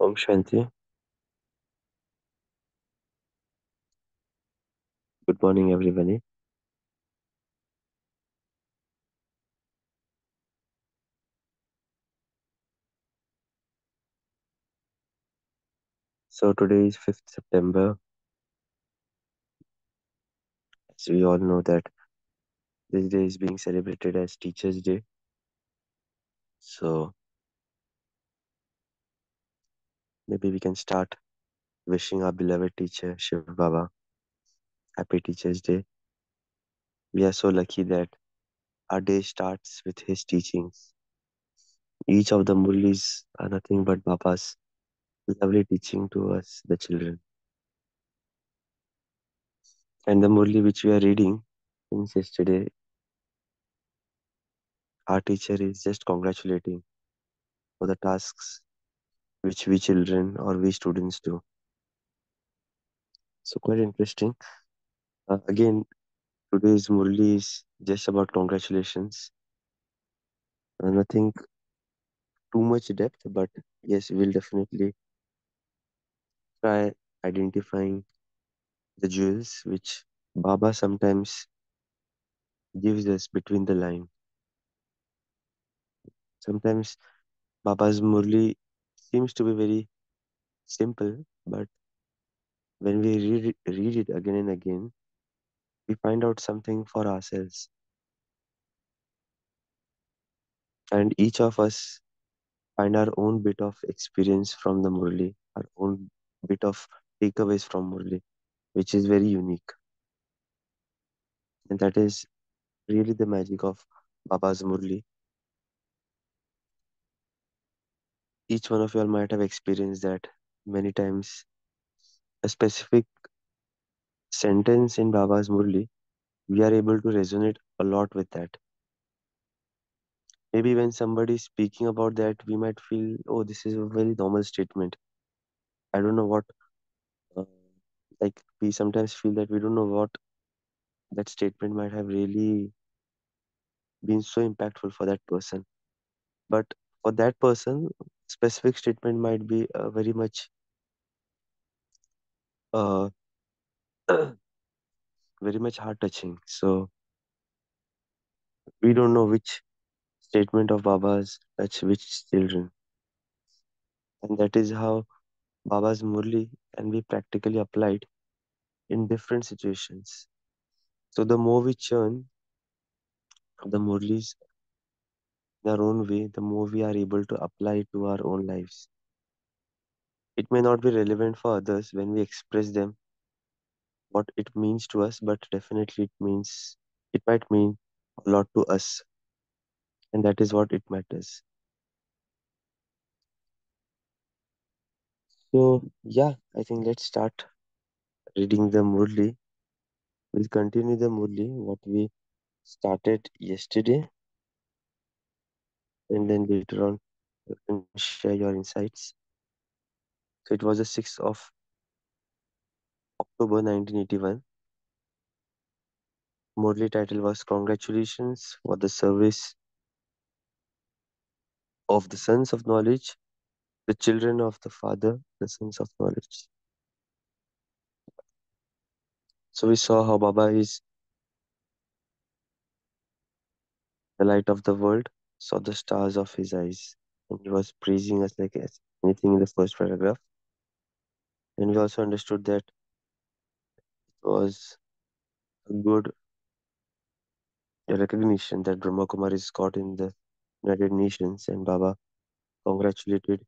Om Shanti. Good morning, everybody. So today is 5th September. As we all know that this day is being celebrated as Teachers' Day. So maybe we can start wishing our beloved teacher Shiv Baba happy Teachers' Day. We are so lucky that our day starts with his teachings. Each of the Murlis are nothing but Baba's lovely teaching to us, the children. And the Murli which we are reading since yesterday, our teacher is just congratulating for the tasks which we children or we students do. So quite interesting. Uh, again, today's Murli is just about congratulations. Uh, nothing too much depth, but yes, we'll definitely try identifying the jewels which Baba sometimes gives us between the line. Sometimes Baba's Murli seems to be very simple, but when we read it, read it again and again, we find out something for ourselves. And each of us find our own bit of experience from the Murli, our own bit of takeaways from Murli, which is very unique. And that is really the magic of Baba's Murli. Each one of you all might have experienced that many times. A specific sentence in Baba's Murli, we are able to resonate a lot with that. Maybe when somebody is speaking about that, we might feel, oh, this is a very normal statement. I don't know what, uh, like, we sometimes feel that we don't know what that statement might have really been so impactful for that person. But for that person, specific statement might be uh, very much uh, very much heart touching. So we don't know which statement of Baba's touch which children. And that is how Baba's Murli can be practically applied in different situations. So the more we churn the Murlis our own way, the more we are able to apply it to our own lives. It may not be relevant for others when we express them what it means to us, but definitely it means it might mean a lot to us. And that is what it matters. So yeah, I think let's start reading the Murli. We'll continue the Murli, what we started yesterday, and then later on you can share your insights. So it was the 6th of October 1981. Murli title was Congratulations for the service of the suns of knowledge, the children of the Father, the suns of knowledge. So we saw how Baba is the light of the world, saw the stars of his eyes, and he was praising us like anything in the first paragraph. And we also understood that it was a good recognition that Brahma Kumaris caught in the United Nations, and Baba congratulated.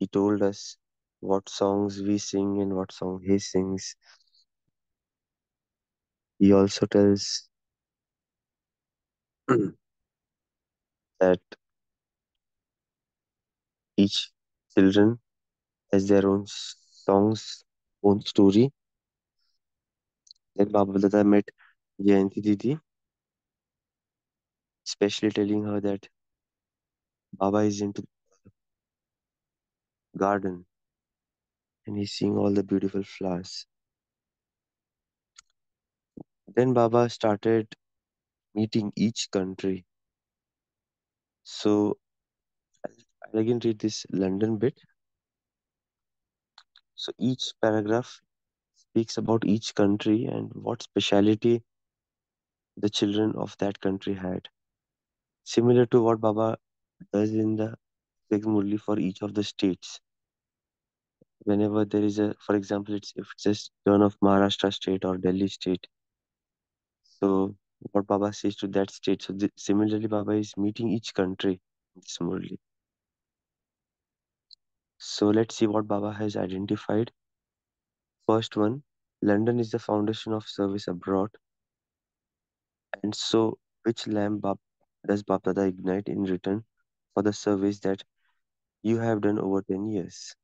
He told us what songs we sing and what song he sings. He also tells that each children has their own songs, own story. Then Baba Dada met Jayanti Didi, especially telling her that Baba is into garden and he's seeing all the beautiful flowers. Then Baba started meeting each country. So I'll again read this London bit. So each paragraph speaks about each country and what speciality the children of that country had. Similar to what Baba does in the Big Murli for each of the states. Whenever there is a, for example, it's if it's a turn of Maharashtra state or Delhi state. So what Baba says to that state. So similarly, Baba is meeting each country in this Murli. So let's see what Baba has identified. First one, London is the foundation of service abroad. And so, which lamp Bab does Bab Dada ignite in return for the service that you have done over 10 years?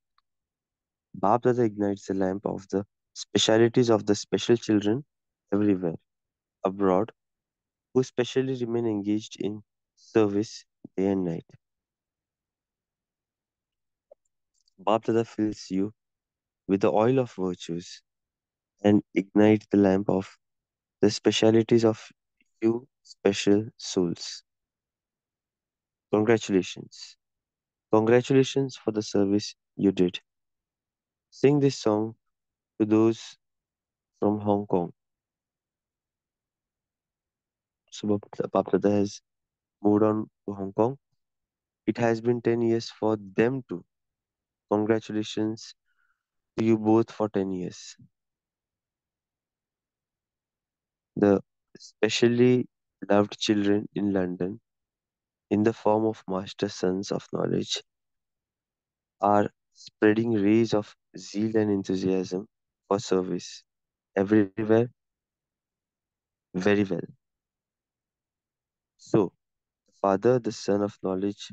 Bab Dada ignites the lamp of the specialities of the special children everywhere abroad who specially remain engaged in service day and night. Bab fills you with the oil of virtues and ignite the lamp of the specialities of you special souls. Congratulations. Congratulations for the service you did. Sing this song to those from Hong Kong. So Bap- Bap has moved on to Hong Kong. It has been 10 years for them too. Congratulations to you both for 10 years. The specially loved children in London, in the form of master suns of knowledge, are spreading rays of zeal and enthusiasm for service everywhere very well. So, the Father, the Sun of knowledge,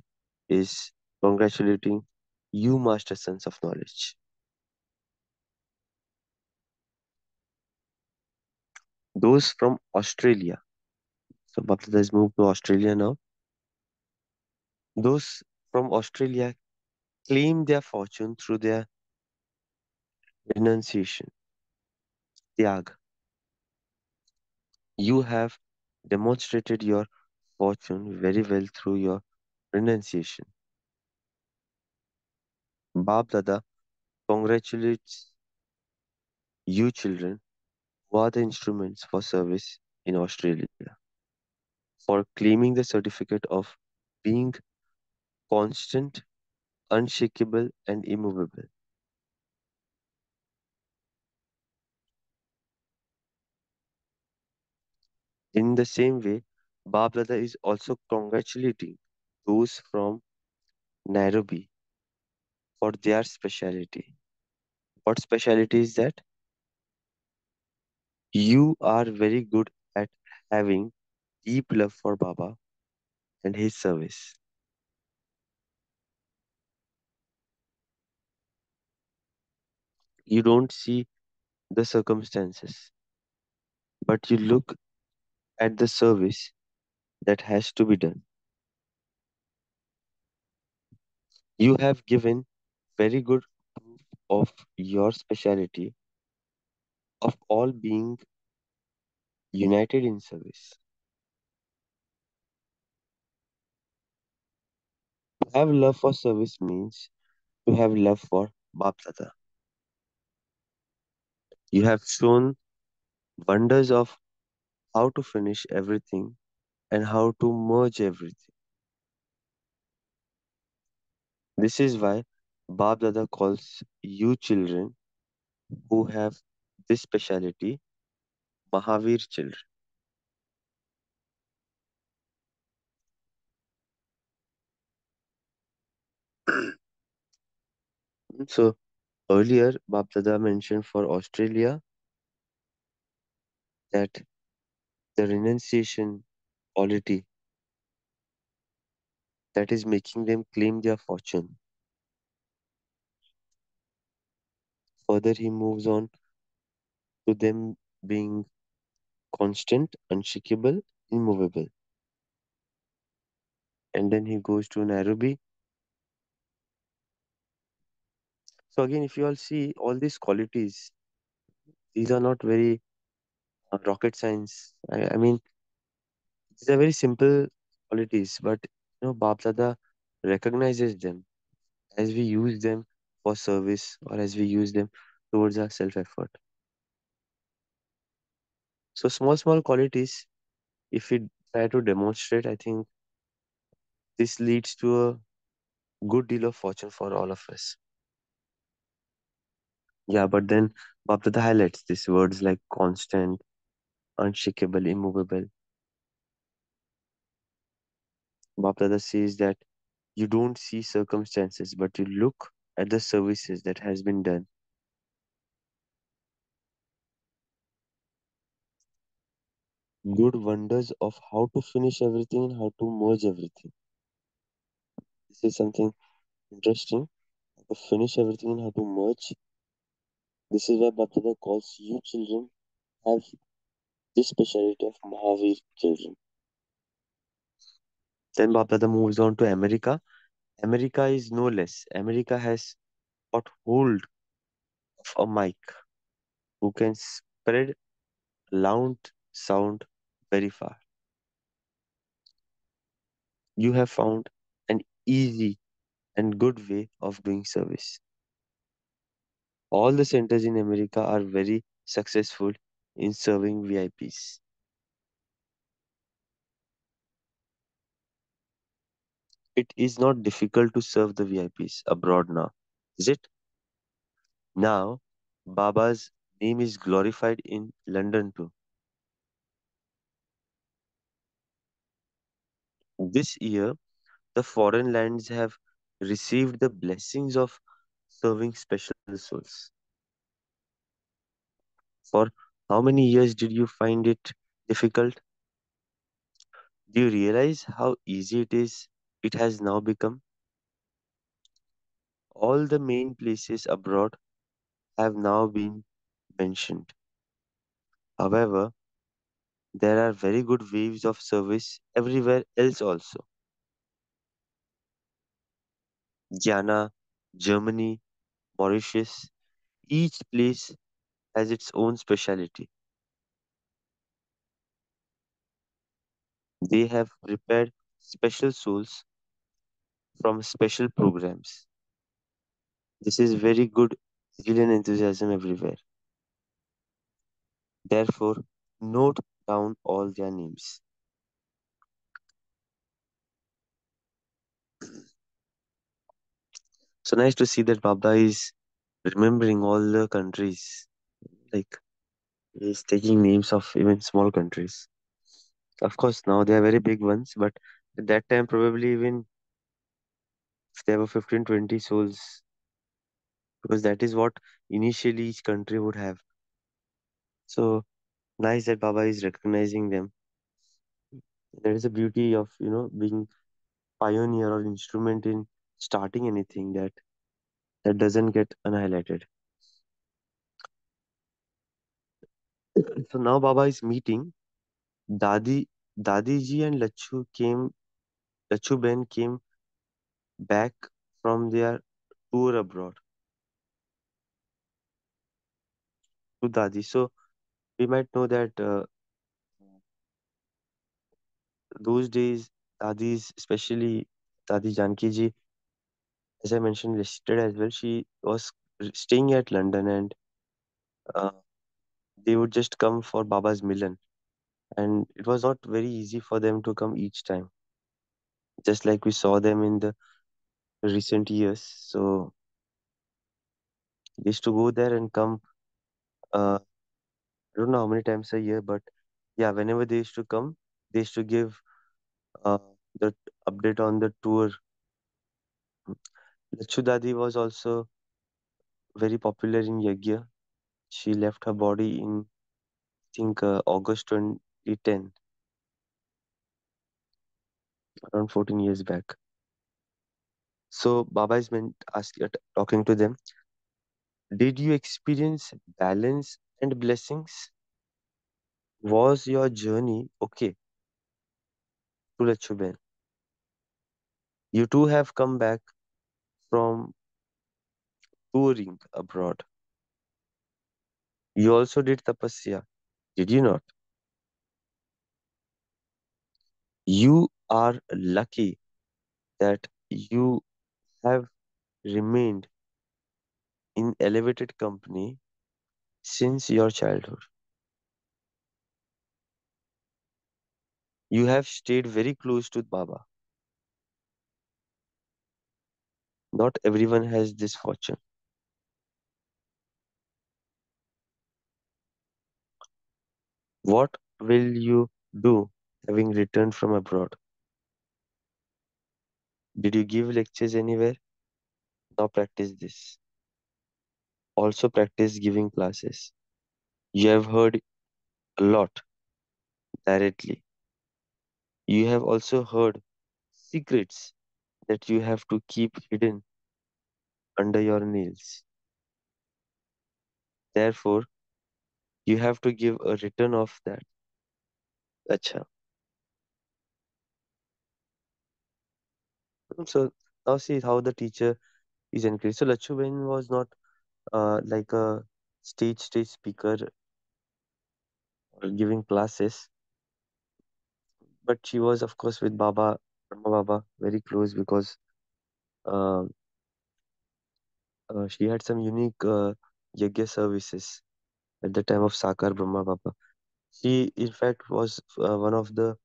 is congratulating you, master suns of knowledge. Those from Australia. So, Bapdada has moved to Australia now. Those from Australia claim their fortune through their renunciation, tyag. You have demonstrated your fortune very well through your renunciation. Bab Dada congratulates you children who are the instruments for service in Australia for claiming the certificate of being constant, unshakable, and immovable. In the same way, Bab Dada is also congratulating those from Nairobi for their speciality. What speciality is that? You are very good at having deep love for Baba and his service. You don't see the circumstances, but you look at the service that has to be done. You have given very good proof of your speciality of all being united in service. To have love for service means to have love for Dada. You have shown wonders of how to finish everything and how to merge everything. This is why Bab Dada calls you children who have this speciality Mahavir children. so earlier Bab Dada mentioned for Australia that the renunciation quality that is making them claim their fortune. Further, he moves on to them being constant, unshakable, immovable. And then he goes to Nairobi. So again, if you all see all these qualities, these are not very uh, rocket science. I, I mean, these are very simple qualities, but you know, Bab Dada recognizes them as we use them for service or as we use them towards our self effort. So, small, small qualities, if we try to demonstrate, I think this leads to a good deal of fortune for all of us. Yeah, but then Bapdada highlights these words like constant, unshakable, immovable. Bapdada says that you don't see circumstances, but you look at the services that has been done. Good wonders of how to finish everything and how to merge everything. This is something interesting. How to finish everything and how to merge. This is why Bapdada calls you children have this speciality of Mahavir children. Then Bapdada moves on to America. America is no less. America has got hold of a mic who can spread loud sound very far. You have found an easy and good way of doing service. All the centers in America are very successful in serving VIPs. It is not difficult to serve the VIPs abroad now, is it? Now, Baba's name is glorified in London too. This year, the foreign lands have received the blessings of serving special souls. For how many years did you find it difficult? Do you realize how easy it is? It has now become. All the main places abroad have now been mentioned. However, there are very good waves of service everywhere else also. Guyana, Germany, Mauritius, each place has its own speciality. They have prepared special souls from special programs. This is very good civilian enthusiasm everywhere. Therefore, note down all their names. So nice to see that Baba is remembering all the countries. Like he's taking names of even small countries. Of course, now they are very big ones, but at that time, probably even there were 15, 20 souls, because that is what initially each country would have. So nice that Baba is recognizing them. there is a beauty of, you know, being pioneer or instrument in starting anything that that doesn't get annihilated. So now Baba is meeting Dadi Dadi ji and Lachu came Lachu Ben came back from their tour abroad to Dadi. So we might know that uh, those days Dadi's especially Dadi Janki ji, as I mentioned yesterday as well, she was staying at London and uh, they would just come for Baba's Milan. And it was not very easy for them to come each time, just like we saw them in the recent years. So they used to go there and come, uh, I don't know how many times a year, but yeah, whenever they used to come, they used to give uh, the update on the tour. Lachu Dadi was also very popular in Yagya. She left her body in, I think, uh, August 2010, around 14 years back. So Baba is meant ask, uh, talking to them. Did you experience balance and blessings? Was your journey okay to Lachuben? You too have come back from touring abroad. You also did tapasya, did you not? You are lucky that you have remained in elevated company since your childhood. You have stayed very close to Baba. Not everyone has this fortune. What will you do having returned from abroad? Did you give lectures anywhere? Now practice this. Also practice giving classes. You have heard a lot directly. You have also heard secrets that you have to keep hidden under your nails. Therefore, you have to give a return of that. Acha. So now see how the teacher is encouraged. So Lachuben was not uh, like a stage stage speaker or giving classes, but she was of course with Baba, Brahma Baba, very close because uh, uh, she had some unique uh, yagya services at the time of Sakar Brahma Baba. She in fact was uh, one of the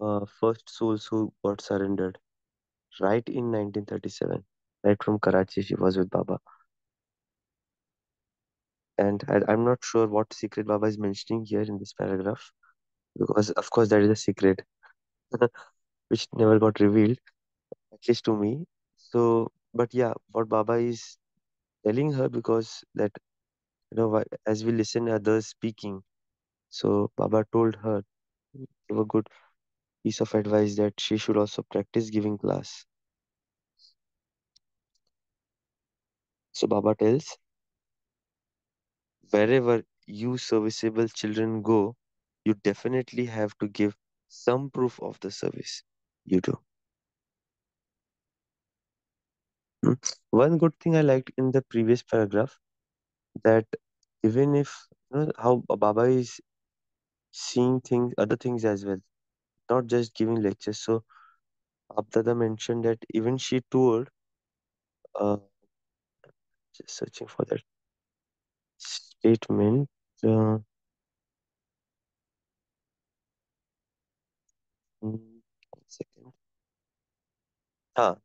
uh, first souls who got surrendered right in 1937. Right from Karachi, she was with Baba. And I, I'm not sure what secret Baba is mentioning here in this paragraph because, of course, that is a secret which never got revealed, at least to me. So, but yeah, what Baba is telling her because that, you know, as we listen others speaking, so Baba told her, give a good piece of advice that she should also practice giving class. So Baba tells, wherever you serviceable children go, you definitely have to give some proof of the service you do. Hmm. One good thing I liked in the previous paragraph that even if you know how Baba is seeing things, other things as well, not just giving lectures. So Abdada mentioned that even she toured, uh, just searching for that statement. Uh, mm, one second. Ah,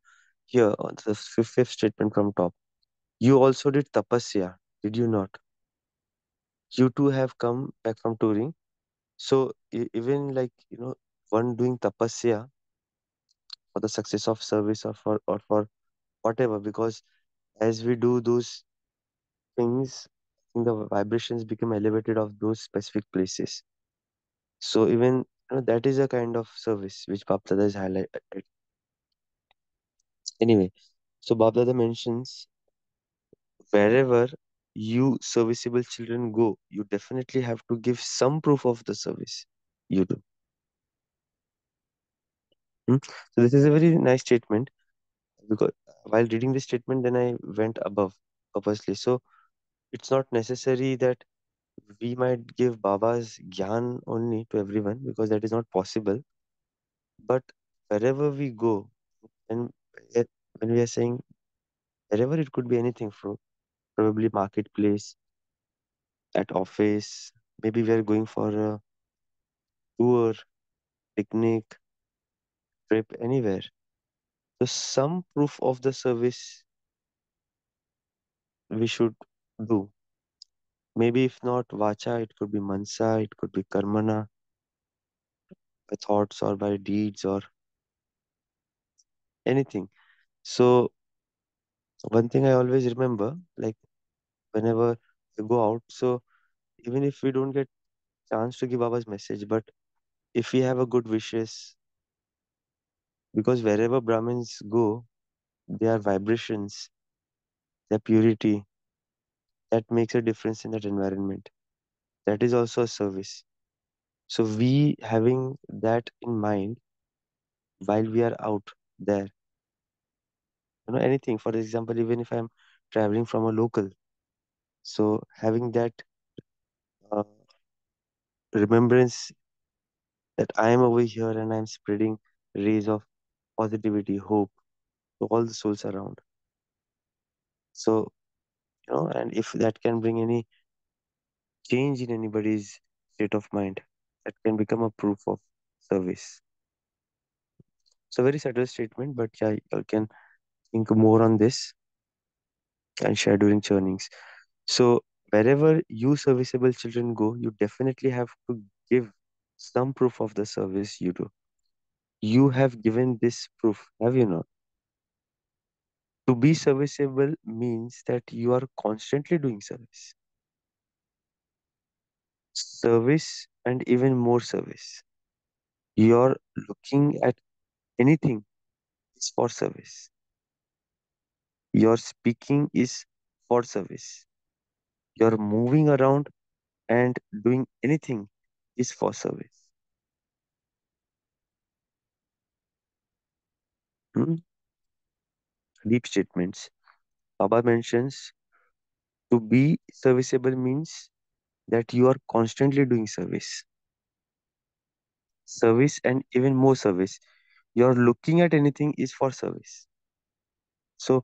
here the fifth, statement from top. You also did tapasya, did you not? You too have come back from touring. So even like you know, one doing tapasya for the success of service or for or for whatever, because as we do those things, the vibrations become elevated of those specific places. So even you know, that is a kind of service which Bapdada is highlighted. Anyway, so Bapdada mentions wherever you serviceable children go, you definitely have to give some proof of the service you do. Hmm? So this is a very nice statement because while reading this statement, then I went above purposely. So it's not necessary that we might give Baba's gyan only to everyone because that is not possible. But wherever we go, and when we are saying wherever, it could be anything from probably marketplace, at office, maybe we are going for a tour, picnic, trip, anywhere. So some proof of the service we should do. Maybe if not vacha, it could be mansa, it could be karmana, by thoughts or by deeds or anything. So one thing I always remember, like whenever I go out, so even if we don't get chance to give Baba's message, but if we have a good wishes, because wherever Brahmins go, their vibrations, their purity, that makes a difference in that environment. That is also a service. So we having that in mind while we are out there, you know, anything. For example, even if I'm traveling from a local, so having that uh, remembrance that I am over here and I'm spreading rays of positivity, hope. to all the souls around. So, you know, and if that can bring any change in anybody's state of mind, that can become a proof of service. A very subtle statement, but yeah, you can think more on this and share during churnings. So, wherever you serviceable children go, you definitely have to give some proof of the service you do. You have given this proof, have you not? To be serviceable means that you are constantly doing service. Service and even more service. You're looking at anything is for service. Your speaking is for service. You're moving around and doing anything is for service. Hmm? Deep statements. Baba mentions to be serviceable means that you are constantly doing service. Service and even more service. You're looking at anything is for service. So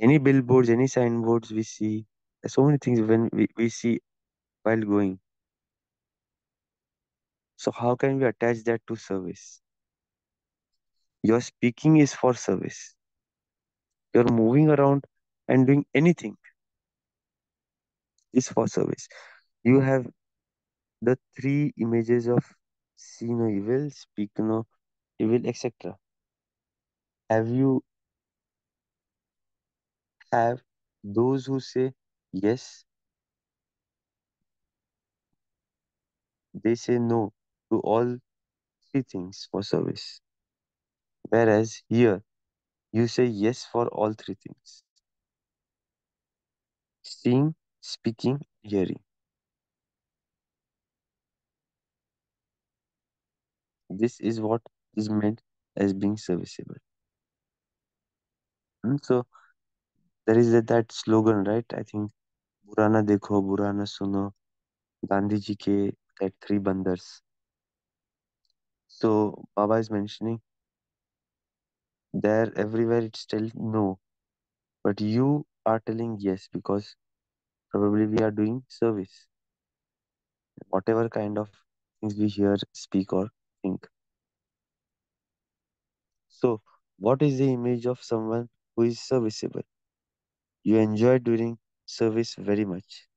any billboards, any signboards we see, there's so many things when we, we see while going. So how can we attach that to service? Your speaking is for service. You're moving around and doing anything is for service. You have the three images of see no evil, speak no evil, etc. Have you have those who say yes, they say no to all three things for service. Whereas here, you say yes for all three things seeing, speaking, hearing. This is what is meant as being serviceable. And so, there is a, that slogan, right? I think, Burana Dekho, Burana Suno, Gandhi ji ke that three bandars. So Baba is mentioning there everywhere it's still no, but you are telling yes because probably we are doing service, whatever kind of things we hear, speak, or think. So, what is the image of someone who is serviceable? You enjoy doing service very much.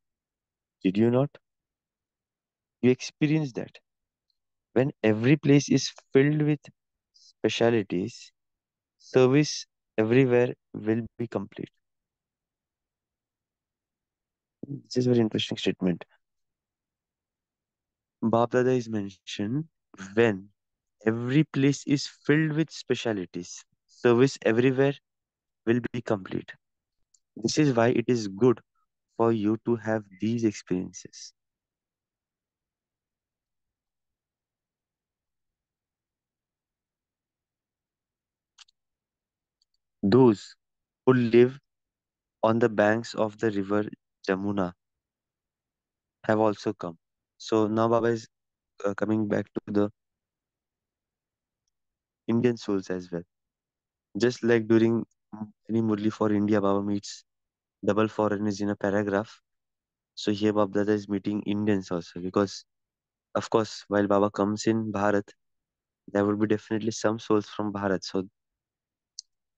Did you not? You experience that. When every place is filled with specialities, service everywhere will be complete. This is a very interesting statement. Bab Dada is mentioned when every place is filled with specialities, service everywhere will be complete. This is why it is good for you to have these experiences. Those who live on the banks of the river Jamuna have also come. So now Baba is uh, coming back to the Indian souls as well. Just like during any Murli for India, Baba meets double foreigners in a paragraph. So here Baba Dada is meeting Indians also because, of course, while Baba comes in Bharat, there will be definitely some souls from Bharat. So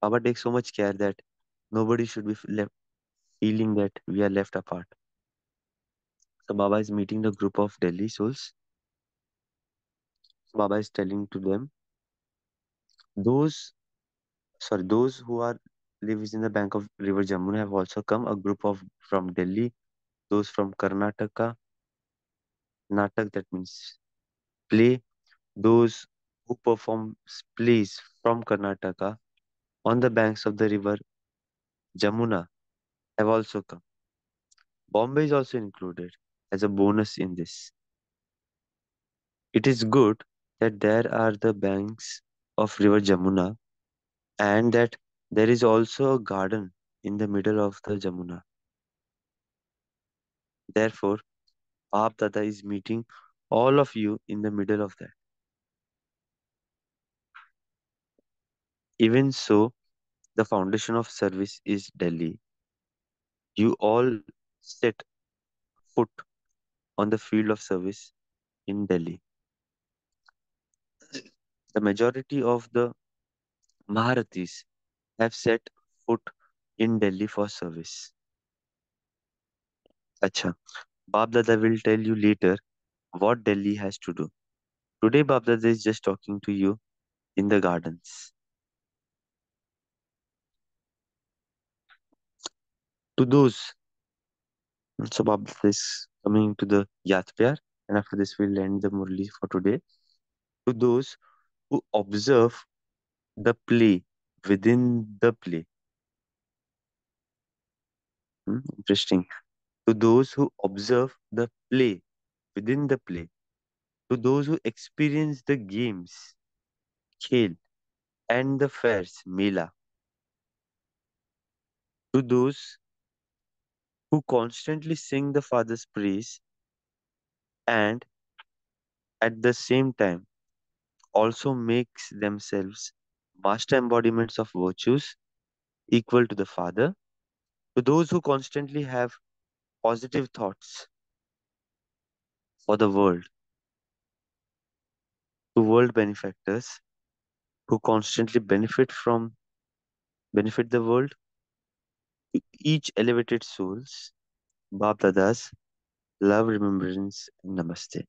Baba takes so much care that nobody should be left feeling that we are left apart. So Baba is meeting the group of Delhi souls. Baba is telling to them, those sorry, those who are lives in the bank of River Jamuna have also come. A group of from Delhi, those from Karnataka, Natak that means play, those who perform plays from Karnataka on the banks of the river Jamuna have also come. Bombay is also included as a bonus in this. It is good that there are the banks of river Jamuna and that there is also a garden in the middle of the Jamuna. Therefore, Bab Dada is meeting all of you in the middle of that. Even so, the foundation of service is Delhi. You all set foot on the field of service in Delhi. The majority of the Maharathis have set foot in Delhi for service. Acha, Bab Dada will tell you later what Delhi has to do. Today, Bab Dada is just talking to you in the gardens. To those, so Bab Dada is coming to the Yat and after this, we'll end the Murli for today. To those who observe the play within the play. Hmm, Interesting. To those who observe the play within the play. To those who experience the games, khel, and the fairs, mela. To those who constantly sing the Father's praise and at the same time also makes themselves master embodiments of virtues equal to the Father. To those who constantly have positive thoughts for the world, to world benefactors who constantly benefit from benefit the world, each elevated souls, Bab Dadas, love, remembrance, and namaste.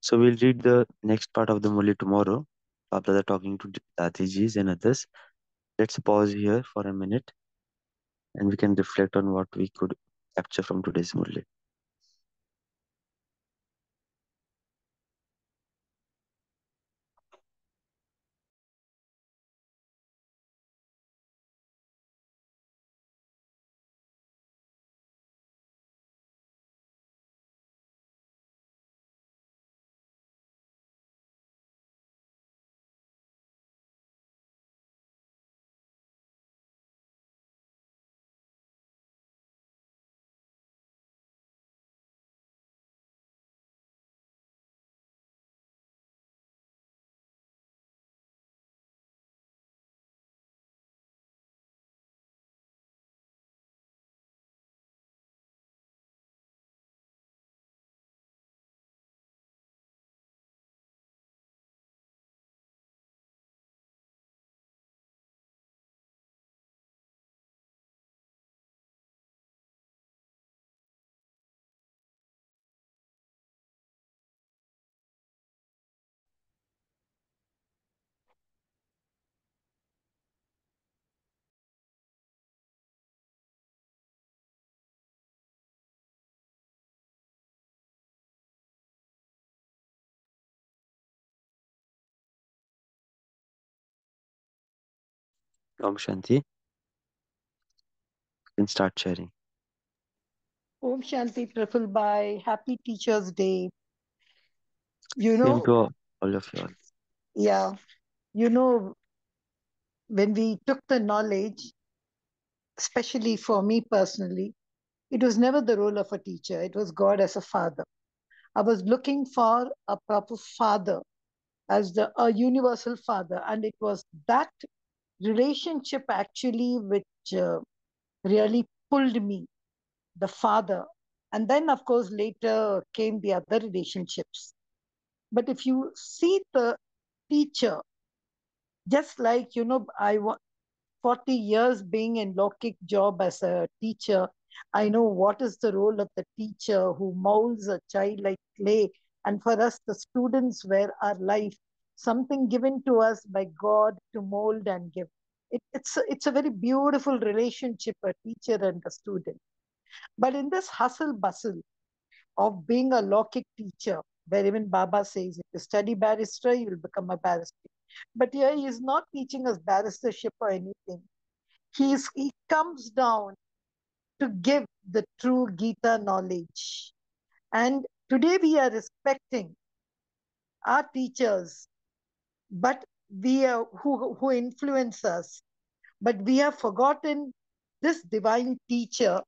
So we'll read the next part of the Murli tomorrow. Dada talking to uh, Dadijis and others. Let's pause here for a minute and we can reflect on what we could capture from today's Murli. Om Shanti. You can start sharing. Om Shanti Praful Bhai. Happy Teachers Day. You know, all, all of you all. yeah, you know, when we took the knowledge, especially for me personally, it was never the role of a teacher, it was God as a father. I was looking for a proper father as the a universal father, and it was that relationship actually which uh, really pulled me, the father. And then, of course, later came the other relationships. But if you see the teacher, just like, you know, I wa- 40 years being in Lokik job as a teacher, I know what is the role of the teacher who molds a child like clay. And for us, the students were our life, something given to us by God to mold and give. It, it's, a, it's a very beautiful relationship, a teacher and a student. But in this hustle bustle of being a Lokik teacher, where even Baba says, if you study barrister, you'll become a barrister. But here he is not teaching us barristership or anything. He, is, he comes down to give the true Gita knowledge. And today we are respecting our teachers but we are who who influence us. But we have forgotten this divine teacher.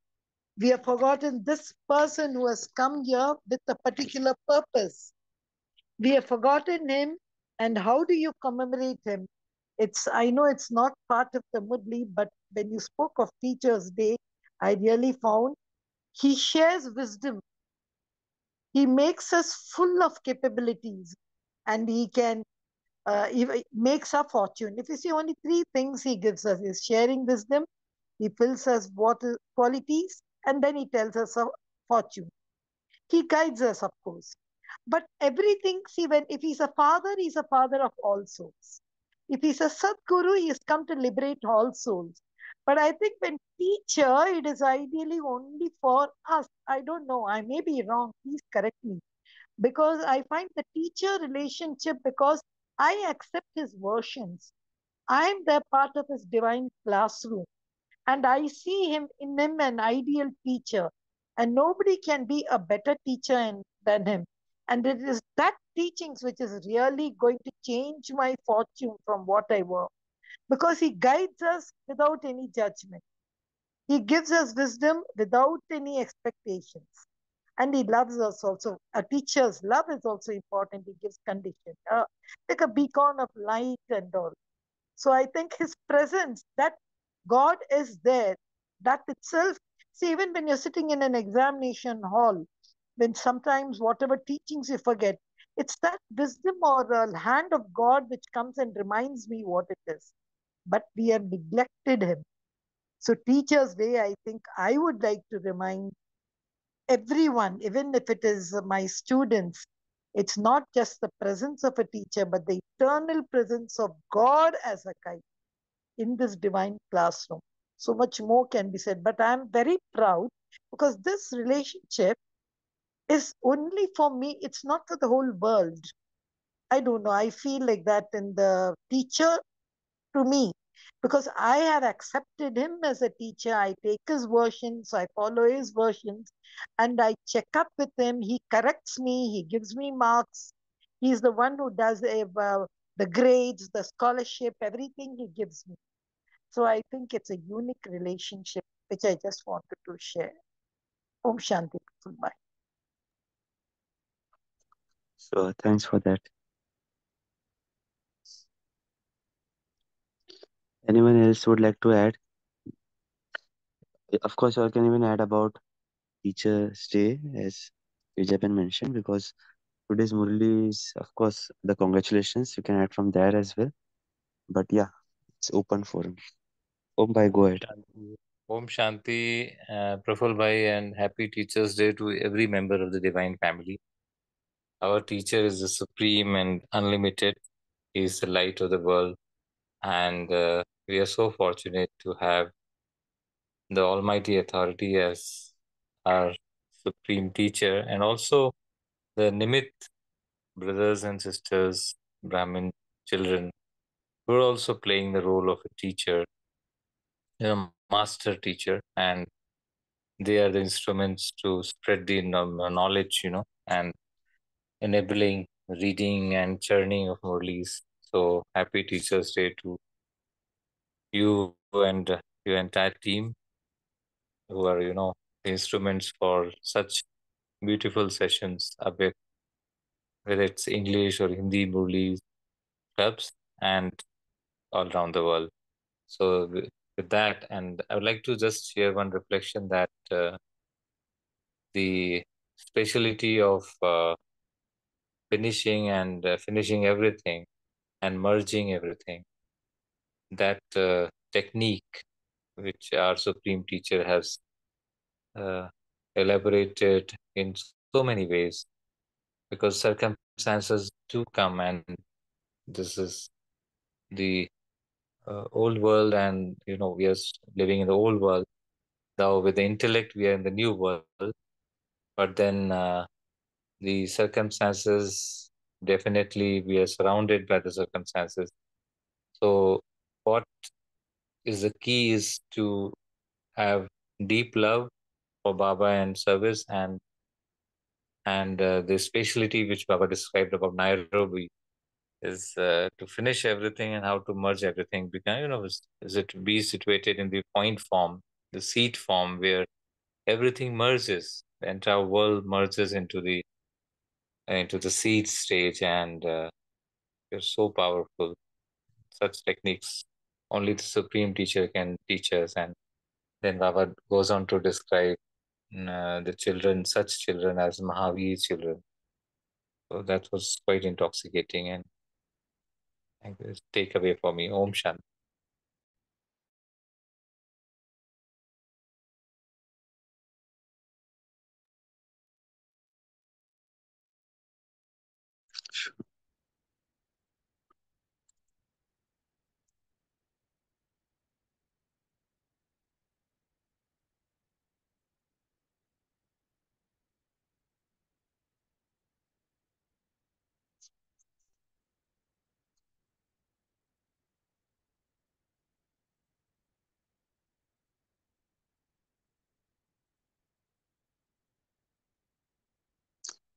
We have forgotten this person who has come here with a particular purpose. We have forgotten him. And how do you commemorate him? It's i know it's not part of the Murli but when you spoke of teachers day i really found he shares wisdom. He makes us full of capabilities. And he can uh, makes our fortune. If you see only three things he gives us is sharing wisdom he fills us what qualities and then he tells us a fortune. He guides us of course. But everything see when if he's a father he's a father of all souls. If he's a sadguru he has come to liberate all souls. But i think when teacher it is ideally only for us. I don't know. I may be wrong. Please correct me. Because i find the teacher relationship because i accept his versions i am the part of his divine classroom and i see him in him an ideal teacher and nobody can be a better teacher in, than him and it is that teachings which is really going to change my fortune from what I were. Because he guides us without any judgment. He gives us wisdom without any expectations. And he loves us also. A teacher's love is also important. He gives condition, uh, like a beacon of light and all. So I think his presence, that God is there, that itself, see, even when you're sitting in an examination hall, when sometimes whatever teachings you forget, it's that wisdom or hand of God which comes and reminds me what it is. But we have neglected Him. So, Teacher's Day, I think I would like to remind everyone, even if it is my students, it's not just the presence of a teacher, but the eternal presence of God as a guide in this divine classroom. So much more can be said, but I'm very proud because this relationship is only for me, it's not for the whole world. I don't know. I feel like that in the teacher to me, because I have accepted him as a teacher. I take his versions, I follow his versions, and I check up with him. He corrects me, he gives me marks. He's the one who does uh, the grades, the scholarship, everything he gives me. So I think it's a unique relationship which I just wanted to share. Om Shanti. Bye. So thanks for that. Anyone else would like to add? Of course, I can even add about Teacher's Day, as Vijayan mentioned, because today's Murli is, of course, the congratulations. You can add from there as well. But yeah, it's open forum. Om Bhai, go ahead. Om Shanti, uh, Praful Bhai, and happy Teacher's Day to every member of the Divine Family. Our teacher is the supreme and unlimited. He is the light of the world. And uh, we are so fortunate to have the Almighty Authority as our supreme teacher and also the Nimit brothers and sisters, Brahmin children, who are also playing the role of a teacher, a master teacher, and they are the instruments to spread the knowledge, you know, and enabling reading and churning of Murlis. So happy Teachers Day to you and your entire team who are, you know, instruments for such beautiful sessions, bit, whether it's English or Hindi Murlis clubs and all around the world. So with that, and I would like to just share one reflection that uh, the speciality of uh, finishing and uh, finishing everything and merging everything. That uh, technique, which our supreme teacher has uh, elaborated in so many ways, because circumstances do come, and this is the uh, old world, and you know we are living in the old world. Now, with the intellect, we are in the new world. But then uh, the circumstances definitely we are surrounded by the circumstances so what is the key is to have deep love for baba and service and and uh, the speciality which baba described about nairobi is uh, to finish everything and how to merge everything. Because you know, is, is it be situated in the point form, the seed form, where everything merges, the entire world merges into the into the seed stage, and uh, you're so powerful. Such techniques only the supreme teacher can teach us, and then Baba goes on to describe uh, the children, such children as Mahavir children. So that was quite intoxicating and take away for me. Om Shanti.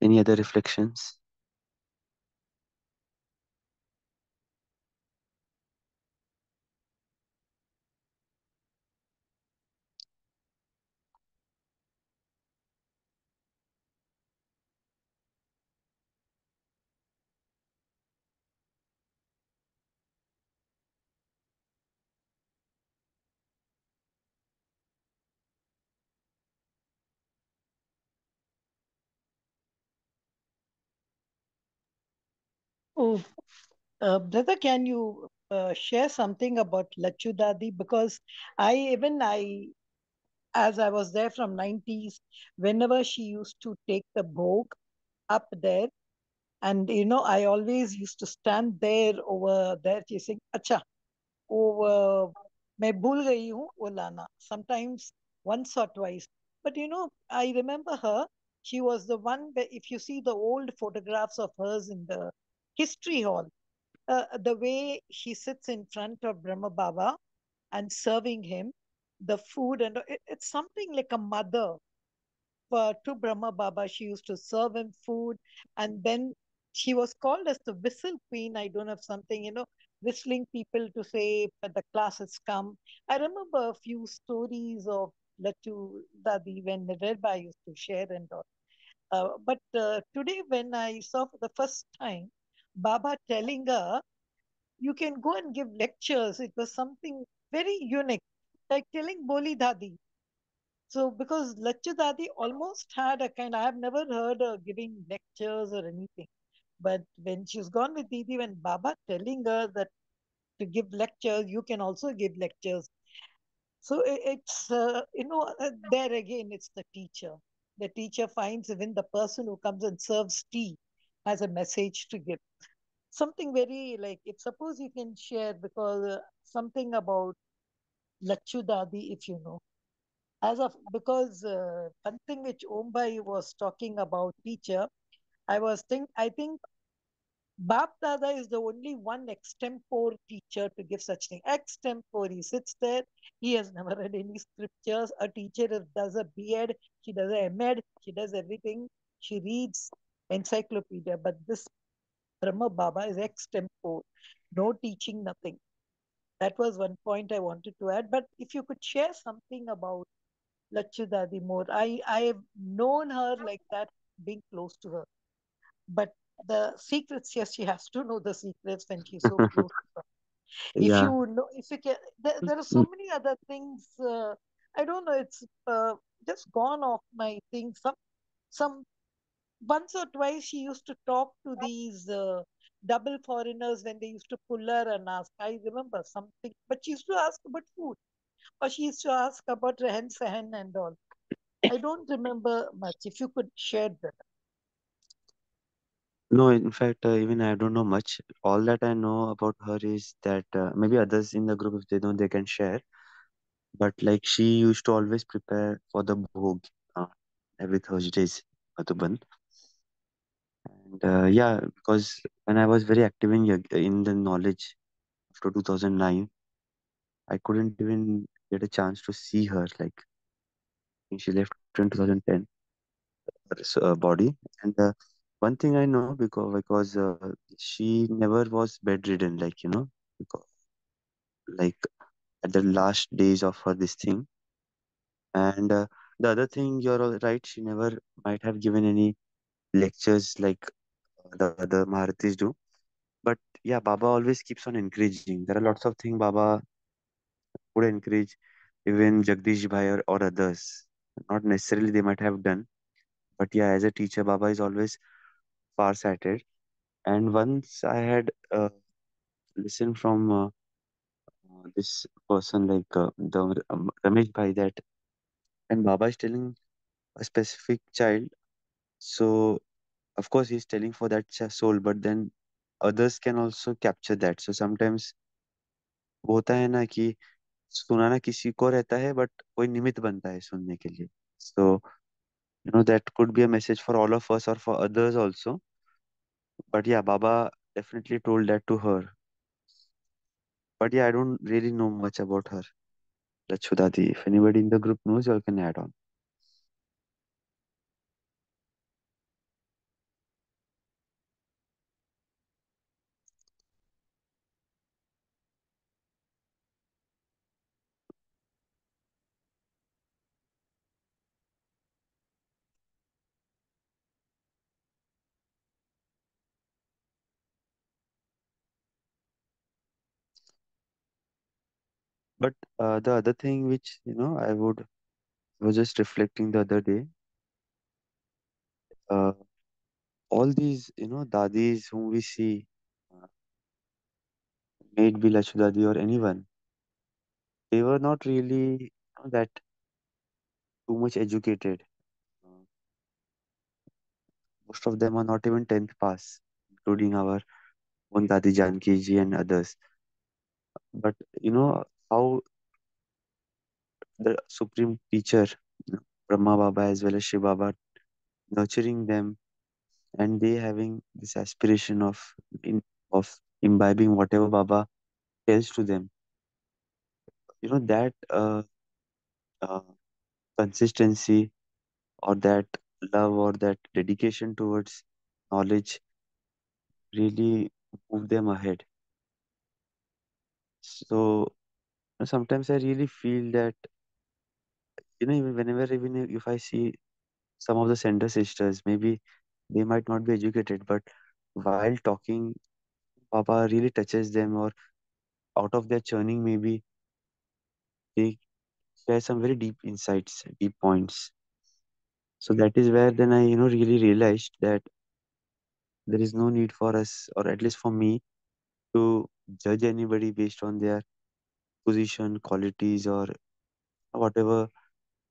Any other reflections? Oh, uh, brother, can you uh, share something about Lachu Dadi? Because I even I, as I was there from 90s, whenever she used to take the bhog up there, and you know, I always used to stand there over there, she saying, "Acha, oh, मैं भूल गई हूँ वो लाना." Sometimes once or twice, but you know, I remember her. She was the one. That, if you see the old photographs of hers in the history hall, uh, the way he sits in front of Brahma Baba and serving him the food, and it, it's something like a mother for, to Brahma Baba. She used to serve him food, and then she was called as the whistle queen. I don't have something, you know, whistling people to say that the class has come. I remember a few stories of Latu Dadi when Redba used to share and all. Uh, but uh, today, when I saw for the first time Baba telling her, you can go and give lectures, it was something very unique, like telling Bholi Dadi. So, because Lachu Dadi almost had a kind, I have never heard her giving lectures or anything. But when she's gone with Didi, when Baba telling her that to give lectures, you can also give lectures. So it, it's, uh, you know, uh, there again, it's the teacher. The teacher finds even the person who comes and serves tea has a message to give. Something very like, if suppose you can share, because uh, something about Lachu Dadi, if you know. As of, because uh, one thing which Om Bhai was talking about teacher, I was think, I think Bap Dada is the only one extempore teacher to give such thing. Extempore, he sits there, he has never read any scriptures. A teacher does a B.Ed, she does a M.Ed, she does everything. She reads encyclopedia, but this Brahma Baba is extempore, no teaching, nothing. That was one point I wanted to add. But if you could share something about Lachu Dadi more, I I have known her like that, being close to her, but the secrets, yes, she has to know the secrets when she's so close to her. If Yeah. you know, if you can, there, there are so many other things. Uh, I don't know. It's uh, just gone off my thing. Some, some once or twice she used to talk to these uh, double foreigners when they used to pull her and ask. I remember something, but she used to ask about food, or she used to ask about Rehen Sehen and all. I don't remember much. If you could share that. No, in fact, uh, even I don't know much. All that I know about her is that uh, maybe others in the group, if they know, they can share. But like she used to always prepare for the bhog uh, every Thursdays, Madhuban. And uh, yeah, because when I was very active in in the knowledge after 2009, I couldn't even get a chance to see her. Like she left in 2010, her uh, body, and uh, One thing I know because because uh, she never was bedridden, like you know, because like at the last days of her this thing. And uh, the other thing, you're all right. She never might have given any lectures like the other Maharathis do. But yeah, Baba always keeps on encouraging. There are lots of things Baba would encourage, even Jagdish Bhai or, or others. Not necessarily they might have done, but yeah, as a teacher, Baba is always far-sighted. And once I had uh, listened from uh, this person like uh, the um, Ramesh Bhai that, and Baba is telling a specific child. So of course he's telling for that soul but then others can also capture that so sometimes होता है ना कि सुनाना किसी को रहता है but कोई निमित्त बनता है सुनने के लिए so you know that could be a message for all of us और for others also but yeah Baba definitely told that to her but yeah I don't really know much about her Lachu Dadi. If anybody in the group knows, you all can add on. But uh, the other thing which you know i would was just reflecting the other day uh, all these you know dadis whom we see uh, may it be lachudadi or anyone they were not really you know, that too much educated Uh, most of them are not even 10th pass, including our own Dadi Janki ji and others. But you know how the supreme teacher, Brahma Baba as well as Shiv Baba, nurturing them and they having this aspiration of in, of imbibing whatever Baba tells to them. You know that uh, uh, consistency or that love or that dedication towards knowledge really move them ahead. So sometimes I really feel that you know even whenever even if I see some of the center sisters, maybe they might not be educated, but while talking, Papa really touches them, or out of their churning, maybe they share some very deep insights, deep points. So that is where then I, you know, really realized that there is no need for us, or at least for me, to judge anybody based on their position, qualities, or whatever.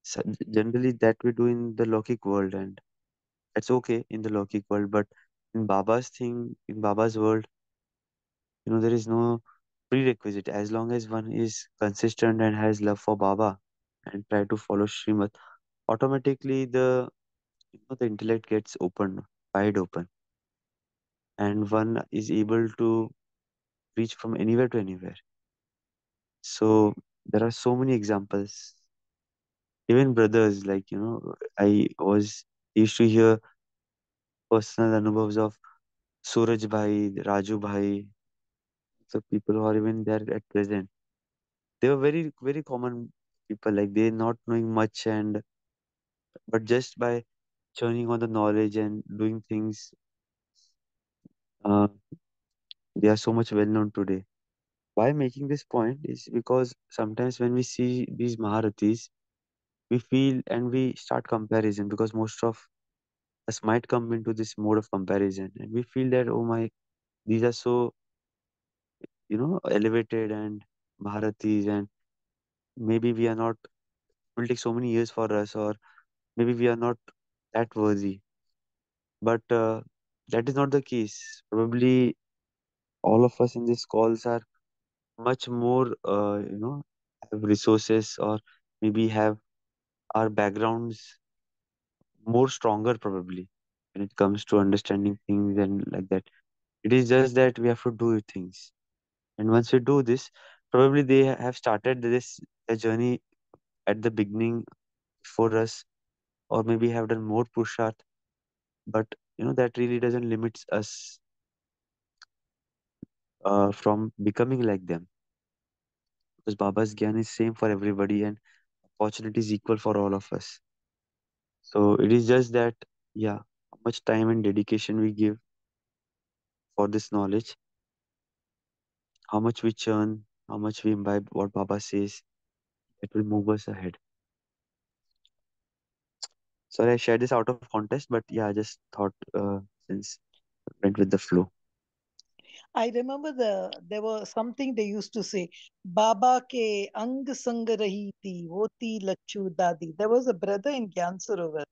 So generally, that we do in the Lokik world, and that's okay in the Lokik world. But in Baba's thing, in Baba's world, you know, there is no prerequisite as long as one is consistent and has love for Baba and try to follow Srimad, automatically the you know the intellect gets open, wide open, and one is able to reach from anywhere to anywhere. So there are so many examples. Even brothers, like you know, I was used to hear personal anubhavs of Suraj Bhai, Raju Bhai, so people who are even there at present. They were very, very common people, like they not knowing much and but just by churning on the knowledge and doing things, uh, they are so much well known today. Why making this point is because sometimes when we see these Maharathis, we feel and we start comparison because most of us might come into this mode of comparison and we feel that oh my these are so you know elevated and Maharathis and maybe we are not it will take so many years for us or maybe we are not that worthy. But uh, that is not the case. Probably all of us in these calls are much more uh, you know have resources or maybe have our backgrounds more stronger probably when it comes to understanding things and like that. It is just that we have to do things. And once we do this probably they have started this journey at the beginning for us or maybe have done more push but you know that really doesn't limits us uh, from becoming like them. Because baba's gyan is same for everybody and opportunity is equal for all of us. So it is just that yeah how much time and dedication we give for this knowledge how much we churn how much we imbibe what baba says it will move us ahead. Sorry i shared this out of context but yeah i just thought uh, since it went with the flow I remember the there was something they used to say, Baba ke ang sang rahi thi, hoti lachu dadi. There was a brother in Gyansarovar.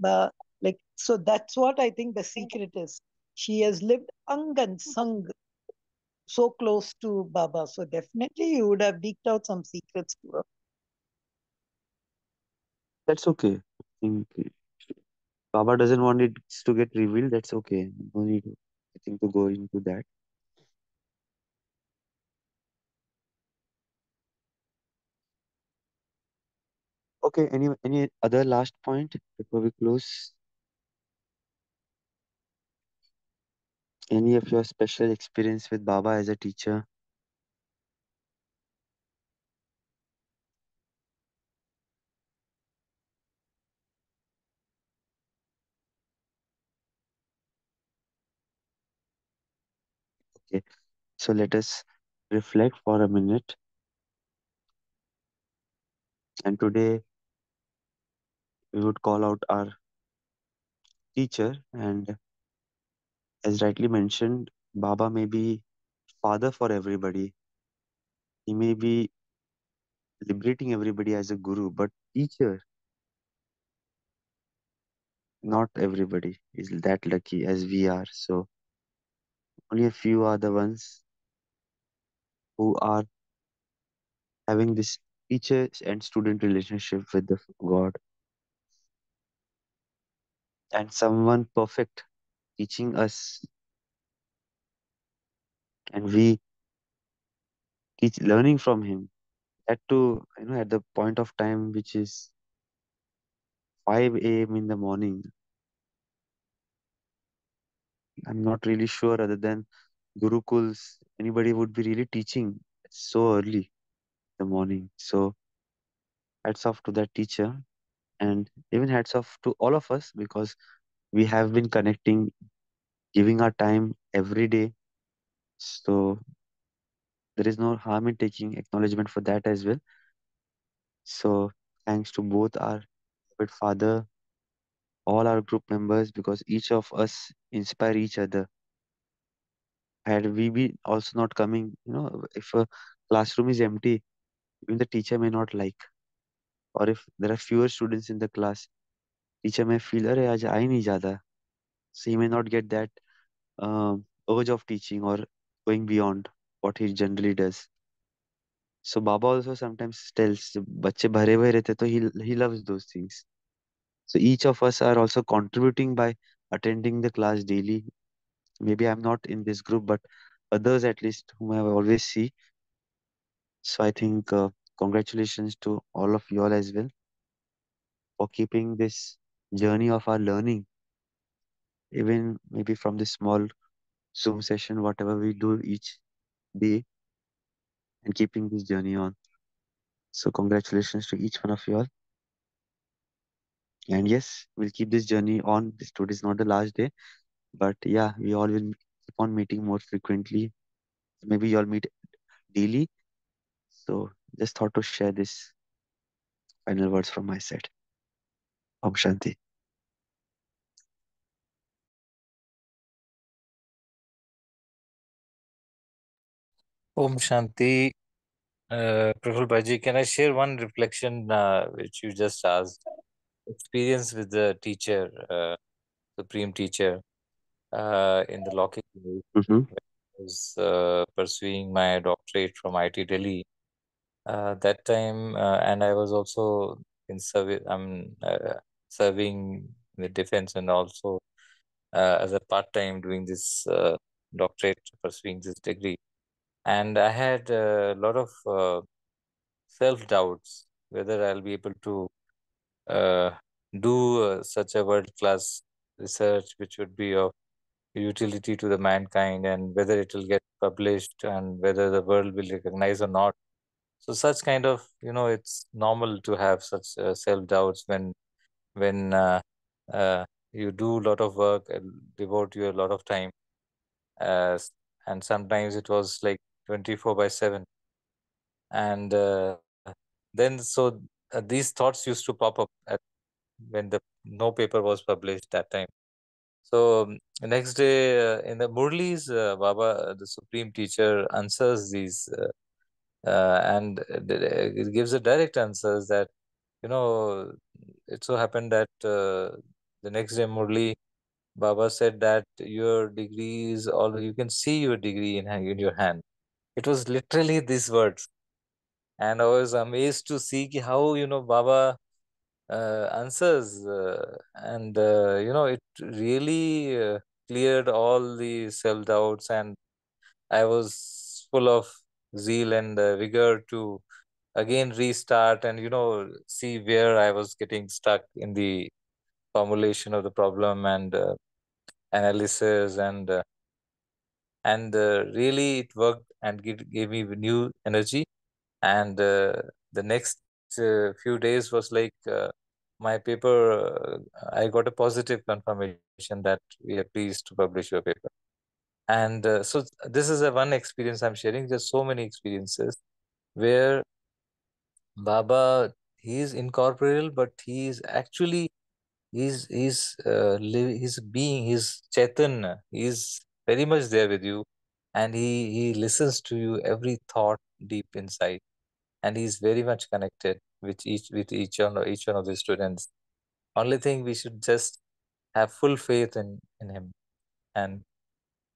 But like so that's what I think the secret is. She has lived ang and sang so close to Baba. So definitely you would have leaked out some secrets to her. that's okay i think baba doesn't want it to get revealed that's okay no need i think to go into that okay any any other last point before we close? Any of your special experience with baba as a teacher? Okay so let us reflect for a minute. And today we would call out our teacher and as rightly mentioned baba may be father for everybody. He may be liberating everybody as a guru but teacher not everybody is that lucky as we are. So only a few are the ones who are having this teacher and student relationship with the god and someone perfect teaching us. And we teach learning from him. That too you know at the point of time which is 5 a.m in the morning. I'm not really sure other than gurukuls anybody would be really teaching so early in the morning. So hats off to that teacher and even hats off to all of us because we have been connecting giving our time every day. So there is no harm in taking acknowledgement for that as well. So thanks to both our father all our group members because each of us inspire each other. Had we been also not coming you know if a classroom is empty even the teacher may not like or if there are fewer students in the class teacher may feel अरे आज आ ही नहीं जाता he may not get that um, urge of teaching or going beyond what he generally does so baba also sometimes tells बच्चे भरे हुए रहते तो he he loves things so each of us are also contributing by attending the class daily maybe i'm not in this group but others at least whom i always see so i think uh, congratulations to all of you all as well for keeping this journey of our learning. Even maybe from this small zoom session whatever we do each day and keeping this journey on. So congratulations to each one of you all. And yes we'll keep this journey on. This today is not the last day but yeah we all will keep on meeting more frequently. Maybe you all meet daily. So just thought to share this final words from my side om shanti Om Shanti. Uh, Praful Bhaji, can I share one reflection uh, which you just asked? Experience with the teacher, uh, supreme teacher, uh, in the Lokik days. mm-hmm. I was uh, pursuing my doctorate from IIT Delhi. Uh, that time, uh, and I was also in service. I'm uh, serving the defense and also uh, as a part time doing this uh, doctorate, pursuing this degree. And I had a lot of uh, self doubts whether I'll be able to do such a world class research which would be of utility to the mankind and whether it will get published and whether the world will recognize or not so such kind of you know it's normal to have such uh, self doubts when when uh, uh, you do a lot of work and devote you a lot of time. Uh, and sometimes it was like 24 by 7 and uh, then so uh, these thoughts used to pop up at when the no paper was published that time. So um, next day uh, in the Murli's, uh, Baba, the supreme teacher, answers these, uh, and it gives a direct answers that you know it so happened that uh, the next day Murli, Baba said that your degree is all you can see your degree in in your hand. It was literally these words, and I was amazed to see how you know Baba uh, answers uh, and uh, you know it really uh, cleared all the self doubts and i was full of zeal and the vigor to again restart and you know see where i was getting stuck in the formulation of the problem and uh, analysis and uh, and uh, really it worked and gave, gave me new energy. And uh, the next uh, few days was like uh, my paper uh, i got a positive confirmation that we are pleased to publish your paper and uh, so this is a one experience i'm sharing. There's so many experiences where baba he is incorporeal but he is actually he's he's uh, li- his being he's chaitanya he's very much there with you. And he he listens to you every thought deep inside. And he's very much connected with each with each one of each one of the students. Only thing we should just have full faith in in him. And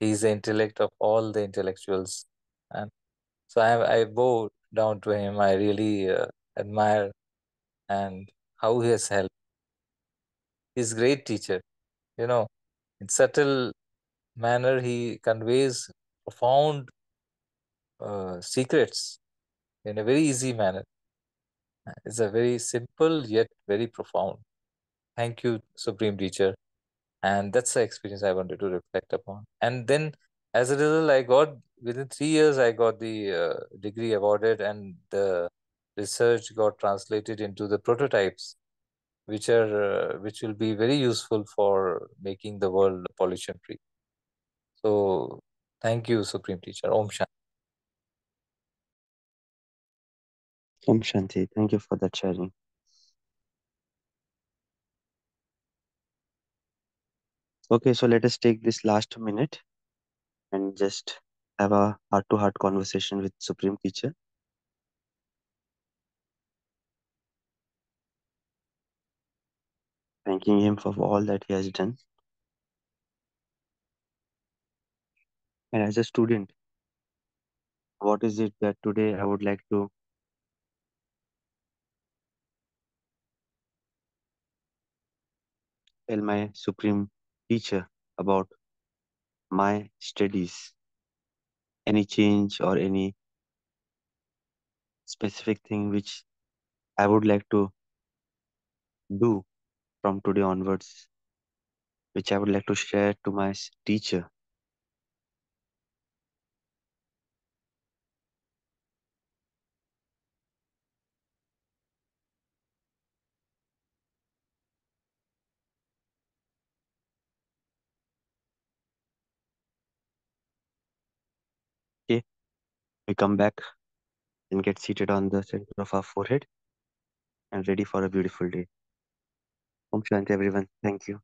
he's the intellect of all the intellectuals. And so i i bow down to him. I really uh, admire and how he has helped. He's a great teacher. You know in subtle manner he conveys profound uh, secrets in a very easy manner. It's a very simple yet very profound. Thank you supreme teacher and that's the experience i wanted to reflect upon and then as a result i got within three years i got the uh, degree awarded and the research got translated into the prototypes which are uh, which will be very useful for making the world pollution free so thank you supreme teacher om shanti Om Shanti. Thank you for that sharing. Okay, so let us take this last minute and just have a heart to heart conversation with Supreme Teacher. Thanking him for all that he has done. And as a student, what is it that today I would like to tell my Supreme Teacher about my studies? Any change or any specific thing which I would like to do from today onwards, which I would like to share to my teacher. We come back and get seated on the center of our forehead and ready for a beautiful day. Om Shanti, everyone. Thank you.